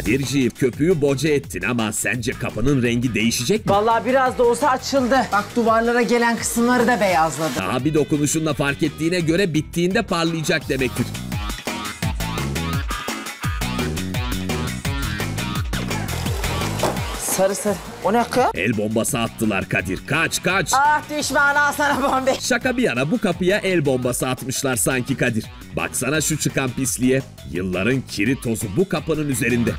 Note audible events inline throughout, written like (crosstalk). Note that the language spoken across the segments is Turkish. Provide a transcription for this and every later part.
Kadirciğim köpüğü boca ettin ama sence kapının rengi değişecek mi? Vallahi biraz da olsa açıldı. Bak duvarlara gelen kısımları da beyazladı. Daha bir dokunuşunla fark ettiğine göre bittiğinde parlayacak demektir. Sarı sarı. O ne kız? El bombası attılar Kadir. Kaç kaç. Ah düşman al sana bombe. Şaka bir yana bu kapıya el bombası atmışlar sanki Kadir. Baksana şu çıkan pisliğe. Yılların kiri tozu bu kapının üzerinde.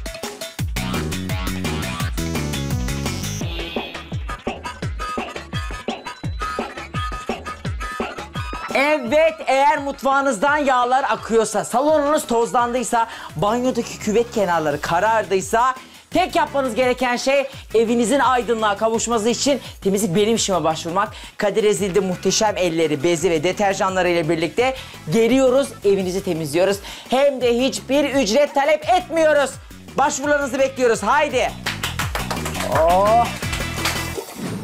Evet eğer mutfağınızdan yağlar akıyorsa, salonunuz tozlandıysa, banyodaki küvet kenarları karardıysa tek yapmanız gereken şey evinizin aydınlığa kavuşması için temizlik benim işime başvurmak. Kadir Ezildi muhteşem elleri, bezi ve deterjanlarıyla birlikte geliyoruz, evinizi temizliyoruz. Hem de hiçbir ücret talep etmiyoruz. Başvurularınızı bekliyoruz. Haydi.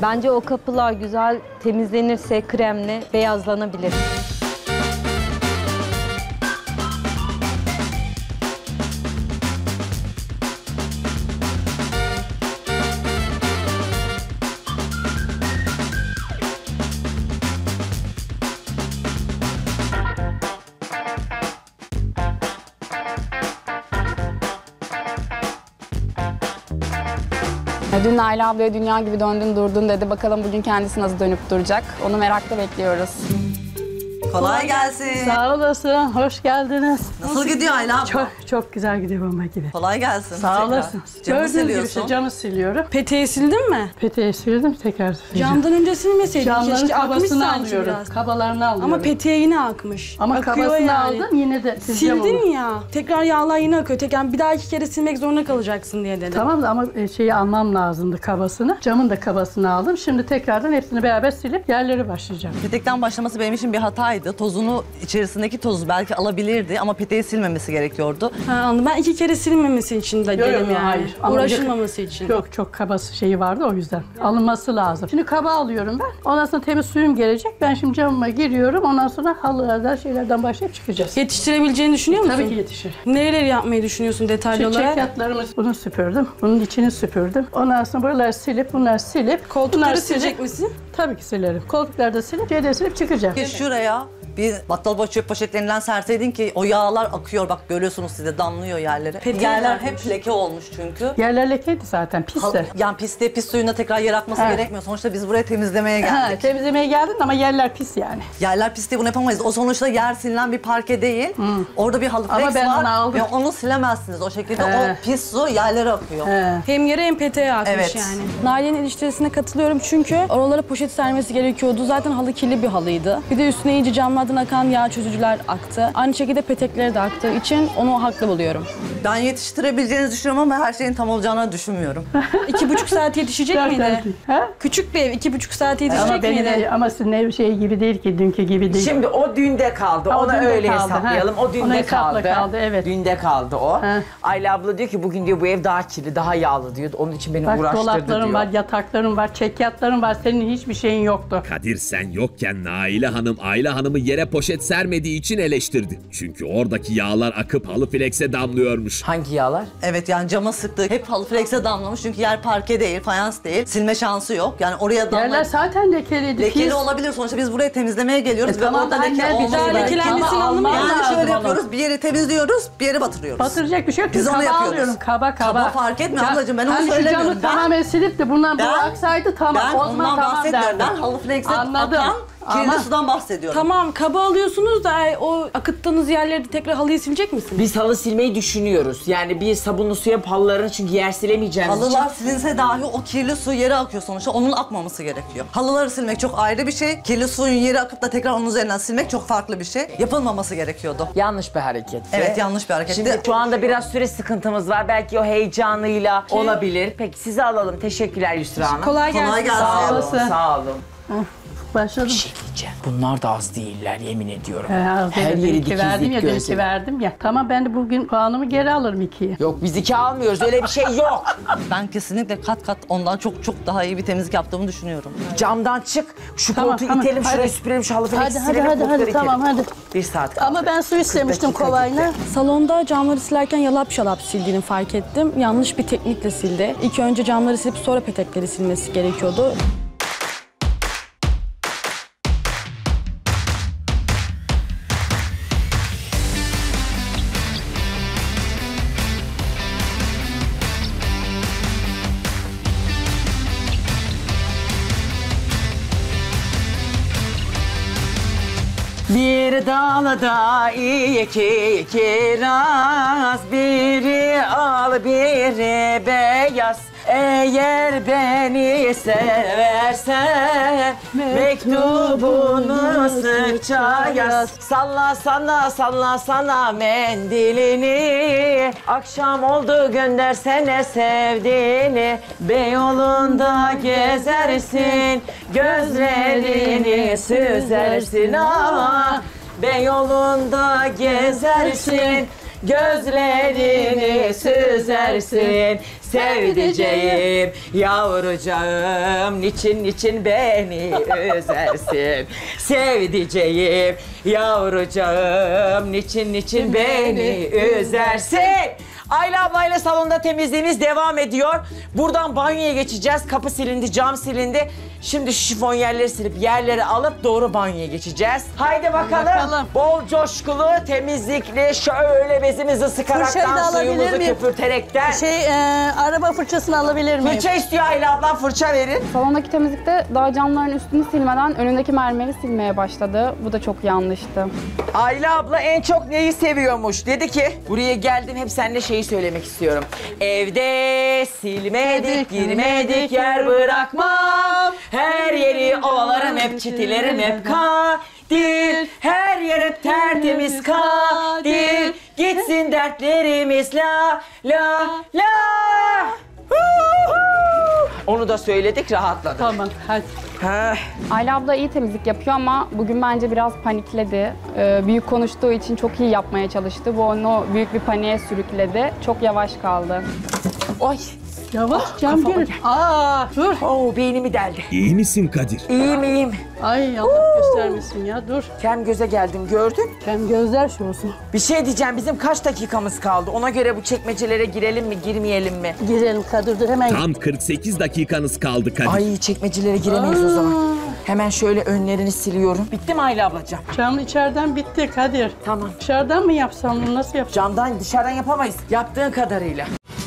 Bence o kapılar güzel temizlenirse kremle beyazlanabilir. Dün Nail ablaya dünya gibi döndün durdun dedi. Bakalım bugün kendisi nasıl dönüp duracak. Onu merakla bekliyoruz. Kolay gelsin. Sağ olasın, hoş geldiniz. Nasıl gidiyor Ayla abla? Çok çok güzel gidiyor bomba gibi. Kolay gelsin. Sağ Tekrar. olasınız. Camı Gördüğünüz gibi siliyorsun. işte camı siliyorum. Peteği sildin mi? Peteği sildim tekrar sileceğim. Camdan önce silmeseydin Camların keşke akmış kabasını sanki alıyorum. biraz. Kabalarını alıyorum. Ama peteğe yine akmış. Ama Akıyor kabasını yani. aldım yine de sileceğim Sildin onu. ya. Tekrar yağlar yine akıyor. Tekrar bir daha iki kere silmek zorunda kalacaksın diye dedim. Tamam da ama e, şeyi almam lazımdı kabasını. Camın da kabasını aldım. Şimdi tekrardan hepsini beraber silip yerleri başlayacağım. Petekten başlaması benim için bir hataydı. Tozunu, içerisindeki tozu belki alabilirdi ama peteği silmemesi gerekiyordu. Ha, anladım. Ben iki kere silinmemesi için de Yok, yok, dedim yani. hayır. Ama Uğraşılmaması için. Yok çok kabası şeyi vardı o yüzden. Alınması lazım. Şimdi kaba alıyorum ben. Ondan sonra temiz suyum gelecek. Ben şimdi camıma giriyorum. Ondan sonra halılardan şeylerden başlayıp çıkacağız. Yetiştirebileceğini düşünüyor musun? Tabii ki yetişir. Nereleri yapmayı düşünüyorsun detaylı Şu olarak? çekyatlarımı bunu süpürdüm. Bunun içini süpürdüm. Ondan sonra buraları silip bunları silip Koltukları bunları silecek silip- misin? Tabii ki silerim. Koltukları da silip şeyleri silip çıkacağım. Şuraya well. Bir battaniye çöp poşetlerinden serseydin ki o yağlar akıyor bak görüyorsunuz size damlıyor yerlere. Peteği Yerler hep leke olmuş çünkü. Yerler lekeydi zaten pisti. yani piste pis suyunda tekrar yer akması Evet. gerekmiyor. Sonuçta biz buraya temizlemeye Ha, geldik. temizlemeye geldin ama yerler pis yani. Yerler pis diye bunu yapamayız. O sonuçta yer silinen bir parke değil. Orada bir halı Ama flex ben var onu aldım. ve onu silemezsiniz o şekilde. He. O pis su yerlere akıyor. He. Hem yere hem peteğe akmış Evet. yani. Nail'in eleştirisine katılıyorum çünkü oralara poşet sermesi gerekiyordu. Zaten halı kirli bir halıydı. Bir de üstüne iyice camlardan akan yağ çözücüler aktı. Aynı şekilde petekleri de aktığı için onu haklı buluyorum. Ben yetiştirebileceğinizi düşünüyorum ama her şeyin tam olacağını düşünmüyorum. (laughs) İki buçuk saat yetişecek miydi? Ha? Küçük bir ev iki buçuk saat yetişecek Ama benim miydi? ama sizin ev şey gibi değil ki dünkü gibi değil. Şimdi o dünde kaldı. Ha, o Onu dünde öyle kaldı, hesaplayalım. ha. O dünde hesapla kaldı. kaldı, evet. Dünde kaldı o. Ha. Ayla abla diyor ki bugün diyor bu ev daha kirli, daha yağlı diyor. Onun için beni Bak uğraştırdı dolaplarım diyor. var, yataklarım var, çekyatlarım var. Senin hiçbir şeyin yoktu. Kadir sen yokken Naile Hanım Ayla Hanım'ı yere poşet sermediği için eleştirdi. Çünkü oradaki yağlar akıp halı flekse damlıyormuş. Hangi yağlar? Evet yani cama sıktı. Hep halı flex'e damlamış çünkü yer parke değil, fayans değil. Silme şansı yok. Yani oraya damla... Yerler zaten lekeliydi. Lekeli pis. olabilir sonuçta biz buraya temizlemeye geliyoruz E ve tamam, orada leke de bir daha lekelenmesini alman Yani şöyle yapıyoruz, bir yeri temizliyoruz, bir yeri batırıyoruz. Batıracak bir şey yok. Biz onu kaba yapıyoruz. alıyorum. Kaba kaba. Kaba fark etmiyor ablacığım, ben onu hani şu söylemiyorum. camı Ben- tamamen silip de bundan bu Ben- aksaydı tamam. Ben ondan tamam bahsetmiyorum. derdim. Ben halı flex'e Anladım. Kirli Ama- sudan bahsediyorum. Tamam kaba alıyorsunuz da ay, o akıttığınız yerleri tekrar halıyı silecek misiniz? Biz halı silmeyi düşünüyoruz. Yani bir sabunlu suya halıların çünkü yer silemeyeceğimiz için. Halılar silinse dahi o kirli su yere akıyor sonuçta. Onun akmaması gerekiyor. Halıları silmek çok ayrı bir şey. Kirli suyun yere akıp da tekrar onun üzerinden silmek çok farklı bir şey. Yapılmaması gerekiyordu. Yanlış bir hareketti. Evet, yanlış bir hareketti. Şimdi şu anda biraz süre sıkıntımız var. Belki o heyecanıyla olabilir. Peki sizi alalım. Teşekkürler Yusra Hanım. Kolay gelsin. Kolay gelsin. Sağ olun, sağ olun. Başladım. Bir şey diyeceğim. Bunlar da az değiller yemin ediyorum. He, az Her dedim, yeri iki verdim ya, dikizlik gözü. verdim ya. Tamam ben de bugün puanımı geri alırım ikiye. Yok biz iki almıyoruz öyle bir şey yok. (laughs) Ben kesinlikle kat kat ondan çok çok daha iyi bir temizlik yaptığımı düşünüyorum. Camdan çık şu Tamam, koltuğu tamam, itelim şurayı hadi. süpürelim şu halı Hadi, hadi, hadi, hadi, tamam, hadi. Bir saat kaldı. Ama ben su 40 istemiştim kolayla. Salonda camları silerken yalap şalap sildiğini fark ettim. Yanlış bir teknikle sildi. İlk önce camları silip sonra petekleri silmesi gerekiyordu. Dalda iki kiraz, biri al biri beyaz. Eğer beni seversen mektubunu sıkça yaz. Salla sana salla sana mendilini Akşam oldu göndersene sevdiğini Beyoğlu'nda gezersin Gözlerini süzersin ama Beyoğlu'nda gezersin Gözlerini süzersin. Sevdiceğim yavrucağım Niçin niçin beni üzersin? Sevdiceğim yavrucağım Niçin niçin beni üzersin Ayla ablayla salonda temizliğimiz devam ediyor. Buradan banyoya geçeceğiz. Kapı silindi, cam silindi. Şimdi şu şifon yerleri silip yerleri alıp doğru banyoya geçeceğiz. Haydi bakalım. bakalım. Bol coşkulu, temizlikli, şöyle bezimizi Fırçayı sıkaraktan, da alabilir suyumuzu miyim? köpürterekten. Şey, e, araba fırçasını alabilir miyim? Fırça istiyor Ayla ablam, fırça verin. Salondaki temizlikte daha camların üstünü silmeden önündeki mermeri silmeye başladı. Bu da çok yanlıştı. Ayla abla en çok neyi seviyormuş? Dedi ki buraya geldim hep seninle şeyi söylemek istiyorum. Evde silmedik, girmedik yer bırakmam. Her yeri ovalarım hep çitilerim hep kadir. Her yer hep tertemiz kadir. Gitsin dertlerimiz la la la. Onu da söyledik rahatladık. Tamam hadi. Ha. Ayla abla iyi temizlik yapıyor ama bugün bence biraz panikledi. Ee, büyük konuştuğu için çok iyi yapmaya çalıştı. Bu onu büyük bir paniğe sürükledi. Çok yavaş kaldı. Oy. Yavaş cam kafama gelir. Aa dur. Oo beynimi deldi. İyi misin Kadir? İyiyim iyiyim. Ay Allah göstermesin ya dur. Kem göze geldim gördün. Hem gözler şu olsun. Bir şey diyeceğim bizim kaç dakikamız kaldı? Ona göre bu çekmecelere girelim mi girmeyelim mi? Girelim Kadir dur hemen. Tam 48 dakikanız kaldı Kadir. Ay çekmecelere giremeyiz o zaman. Hemen şöyle önlerini siliyorum. Bitti mi Ayla ablacığım? Cam içeriden bitti Kadir. Tamam. Dışarıdan mı yapsam bunu nasıl yapacağım? Camdan dışarıdan yapamayız. Yaptığın kadarıyla.